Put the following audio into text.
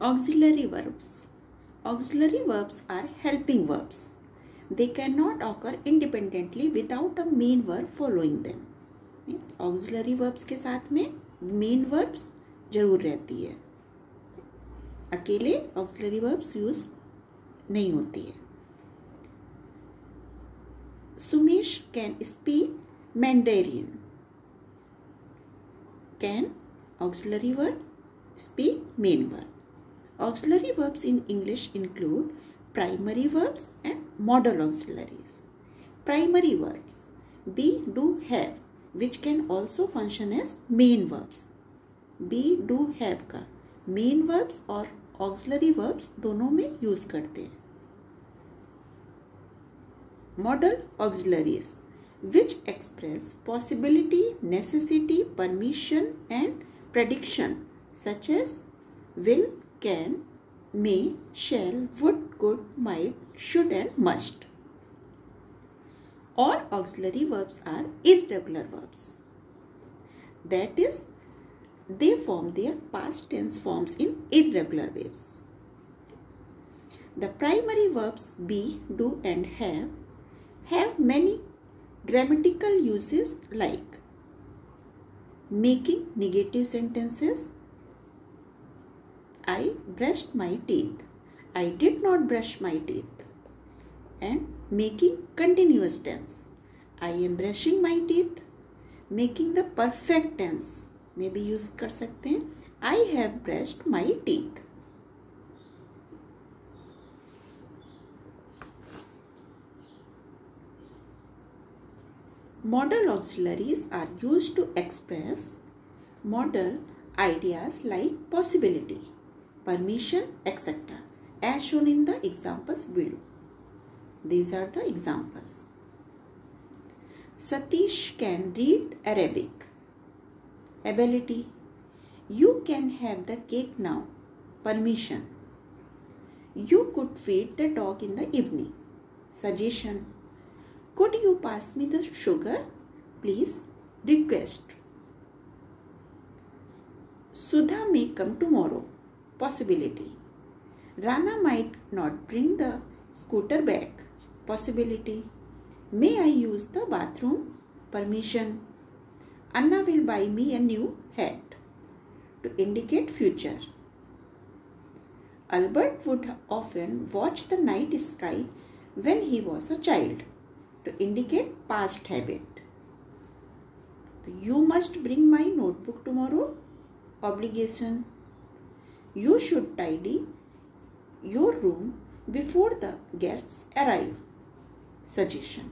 Auxiliary verbs. Auxiliary verbs are helping verbs. They cannot occur independently without a main verb following them. Means auxiliary verbs के साथ में main verbs ज़रूर रहती है अकेले auxiliary verbs use नहीं होती है Sumesh can speak Mandarin can auxiliary verb speak main verb auxiliary verbs in english include primary verbs and modal auxiliaries primary verbs be do have which can also function as main verbs be do have का main verbs और auxiliary verbs दोनों में use करते हैं modal auxiliaries which express possibility necessity permission and prediction such as will, can, may, shall, would, could, might, should and must. All auxiliary verbs are irregular verbs. That is, they form their past tense forms in irregular ways. The primary verbs be, do and have have many grammatical uses like making negative sentences I brushed my teeth. I did not brush my teeth. And making continuous tense. I am brushing my teeth. Making the perfect tense. Maybe भी use कर सकते हैं have brushed my teeth. Modal auxiliaries are used to express modal ideas like possibility permission, etc. as shown in the examples below. These are the examples. Satish can read Arabic. Ability. You can have the cake now. Permission. You could feed the dog in the evening. Suggestion. Could you pass me the sugar? Please request. Sudha may come tomorrow. Possibility. Rana might not bring the scooter back. Possibility. May I use the bathroom? Permission. Anna will buy me a new hat. To indicate future. Albert would often watch the night sky when he was a child to indicate past habit. You must bring my notebook tomorrow. Obligation. You should tidy your room before the guests arrive. Suggestion.